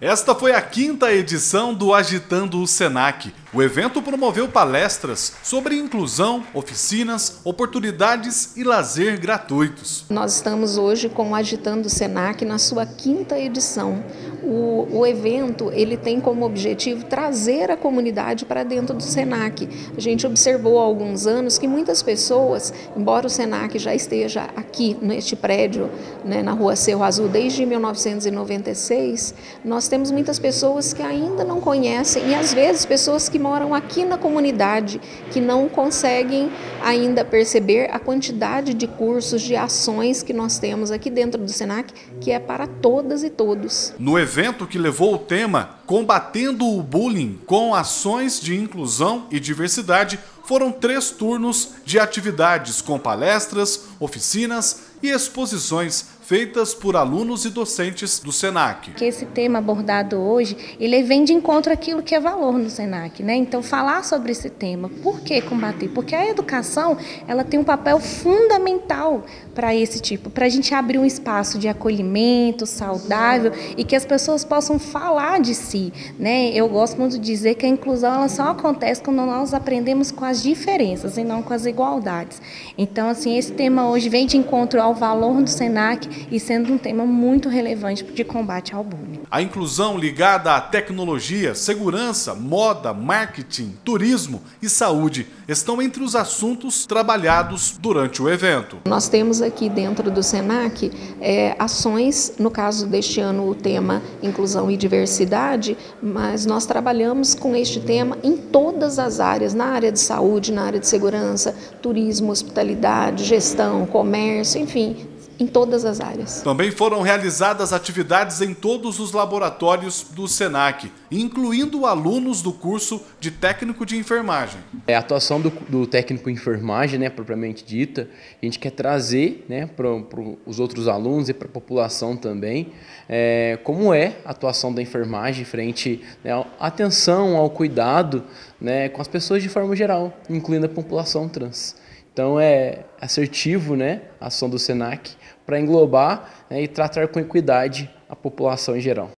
Esta foi a quinta edição do Agitando o Senac. O evento promoveu palestras sobre inclusão, oficinas, oportunidades e lazer gratuitos. Nós estamos hoje com o Agitando o Senac na sua quinta edição. O, o evento ele tem como objetivo trazer a comunidade para dentro do Senac. A gente observou há alguns anos que muitas pessoas, embora o Senac já esteja aqui neste prédio, né, na Rua Cerro Azul desde 1996, nós temos muitas pessoas que ainda não conhecem e às vezes pessoas que moram aqui na comunidade que não conseguem ainda perceber a quantidade de cursos, de ações que nós temos aqui dentro do Senac, que é para todas e todos. No evento que levou o tema Combatendo o Bullying com Ações de Inclusão e Diversidade, foram três turnos de atividades com palestras, oficinas e exposições feitas por alunos e docentes do SENAC. Esse tema abordado hoje, ele vem de encontro àquilo que é valor no SENAC, né? Então falar sobre esse tema, por que combater? Porque a educação, ela tem um papel fundamental para esse tipo, para a gente abrir um espaço de acolhimento saudável e que as pessoas possam falar de si, né? Eu gosto muito de dizer que a inclusão ela só acontece quando nós aprendemos com as diferenças e não com as igualdades. Então, assim, esse tema hoje vem de encontro ao valor do SENAC e sendo um tema muito relevante de combate ao bullying. A inclusão ligada à tecnologia, segurança, moda, marketing, turismo e saúde estão entre os assuntos trabalhados durante o evento. Nós temos aqui dentro do SENAC é, ações, no caso deste ano o tema inclusão e diversidade, mas nós trabalhamos com este tema em todas as áreas, na área de saúde, na área de segurança, turismo, hospitalidade, gestão, comércio, enfim, em todas as áreas. Também foram realizadas atividades em todos os laboratórios do SENAC, incluindo alunos do curso de técnico de enfermagem. É, a atuação do, do técnico em enfermagem, né, propriamente dita, a gente quer trazer né, para os outros alunos e para a população também, é, como é a atuação da enfermagem frente né, à atenção, ao cuidado né, com as pessoas de forma geral, incluindo a população trans. Então é assertivo né, a ação do SENAC para englobar né, e tratar com equidade a população em geral.